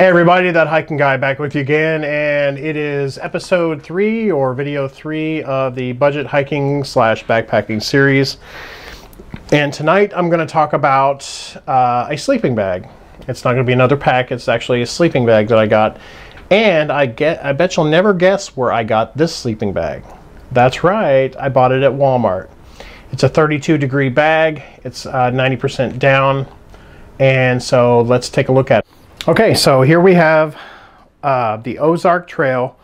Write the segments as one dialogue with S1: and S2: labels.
S1: Hey everybody, that hiking guy back with you again, and it is episode three or video three of the budget hiking slash backpacking series. And tonight I'm going to talk about uh, a sleeping bag. It's not going to be another pack; it's actually a sleeping bag that I got. And I get, I bet you'll never guess where I got this sleeping bag. That's right, I bought it at Walmart. It's a 32 degree bag. It's 90% uh, down, and so let's take a look at it. Okay, so here we have uh, the Ozark Trail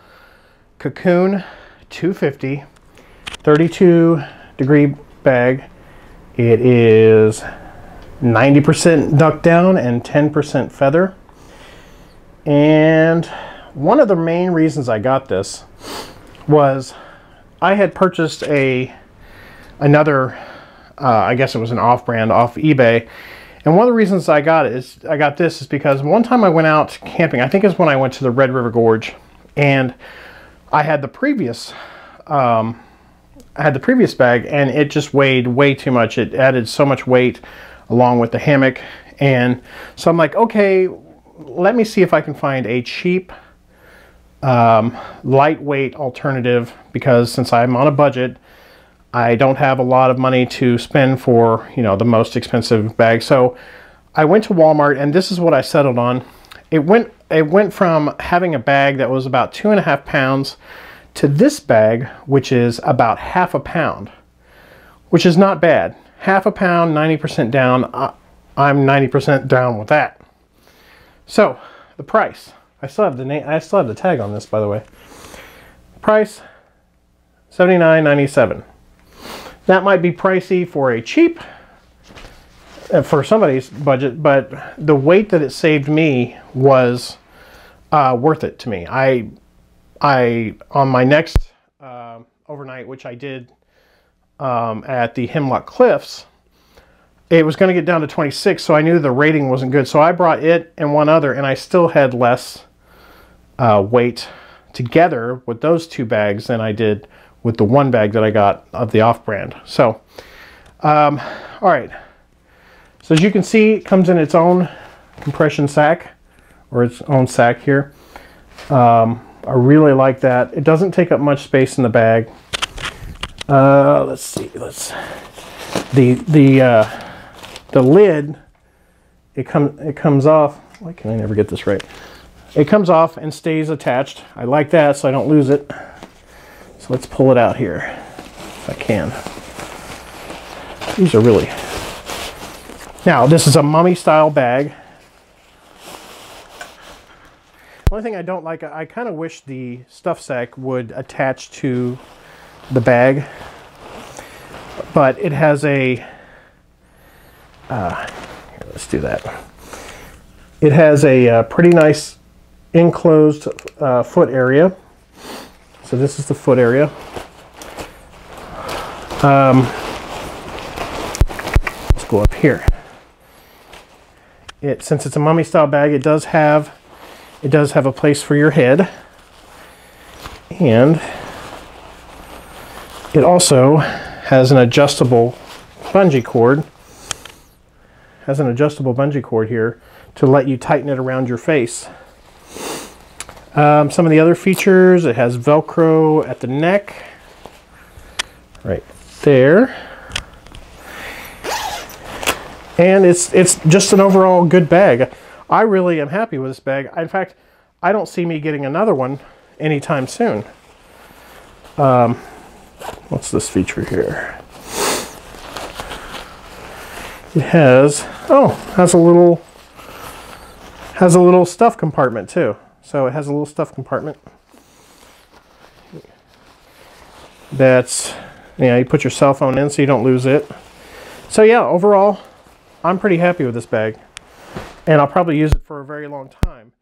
S1: Cocoon 250 32 degree bag. It is 90% duck down and 10% feather. And one of the main reasons I got this was I had purchased a another, uh, I guess it was an off-brand off eBay and one of the reasons I got it is I got this is because one time I went out camping. I think it's when I went to the Red River Gorge, and I had the previous, um, I had the previous bag, and it just weighed way too much. It added so much weight along with the hammock, and so I'm like, okay, let me see if I can find a cheap, um, lightweight alternative because since I'm on a budget, I don't have a lot of money to spend for, you know, the most expensive bag. So I went to Walmart and this is what I settled on. It went, it went from having a bag that was about two and a half pounds to this bag, which is about half a pound, which is not bad. Half a pound, 90% down. I'm 90% down with that. So the price, I still have the name, I still have the tag on this, by the way. Price, 79.97. That might be pricey for a cheap, uh, for somebody's budget, but the weight that it saved me was uh, worth it to me. I, I on my next uh, overnight, which I did um, at the Hemlock Cliffs, it was going to get down to 26, so I knew the rating wasn't good. So I brought it and one other, and I still had less uh, weight together with those two bags than I did with the one bag that I got of the off-brand. So, um, all right. So as you can see, it comes in its own compression sack or its own sack here. Um, I really like that. It doesn't take up much space in the bag. Uh, let's see. Let's the the uh, the lid. It comes it comes off. Why can I never get this right? It comes off and stays attached. I like that so I don't lose it. So let's pull it out here if I can. These are really... Now, this is a mummy style bag. The only thing I don't like, I kind of wish the stuff sack would attach to the bag. But it has a... Uh, here, let's do that. It has a uh, pretty nice enclosed uh, foot area so this is the foot area. Um, let's go up here. It since it's a mummy style bag, it does have it does have a place for your head, and it also has an adjustable bungee cord. Has an adjustable bungee cord here to let you tighten it around your face. Um, some of the other features, it has Velcro at the neck, right there. And it's, it's just an overall good bag. I really am happy with this bag. In fact, I don't see me getting another one anytime soon. Um, what's this feature here? It has, oh, has a little, has a little stuff compartment too. So it has a little stuff compartment. That's, you know, you put your cell phone in so you don't lose it. So yeah, overall, I'm pretty happy with this bag. And I'll probably use it for a very long time.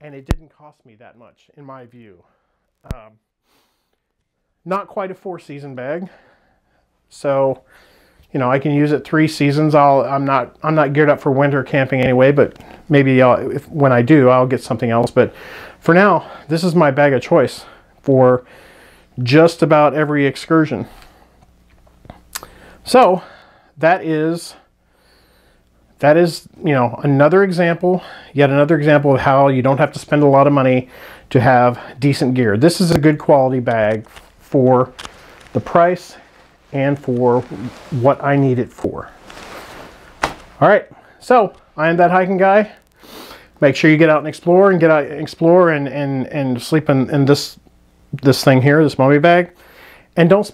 S1: And it didn't cost me that much, in my view. Um, not quite a four season bag. So you know, I can use it three seasons. I'll, I'm not, I'm not geared up for winter camping anyway, but maybe if, when I do, I'll get something else. But for now, this is my bag of choice for just about every excursion. So that is that is, you know, another example, yet another example of how you don't have to spend a lot of money to have decent gear. This is a good quality bag for the price and for what I need it for. All right, so I am that hiking guy. Make sure you get out and explore and get out and explore and, and, and sleep in, in this, this thing here, this mummy bag. And don't